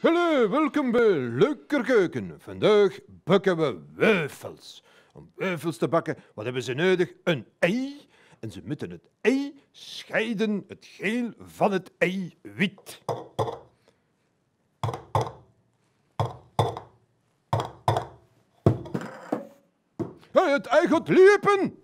Hallo, welkom bij Leuker Keuken. Vandaag bakken we wafels. Om wafels te bakken, wat hebben ze nodig? Een ei. En ze moeten het ei scheiden, het geel van het eiwit. Hey, het ei gaat liepen.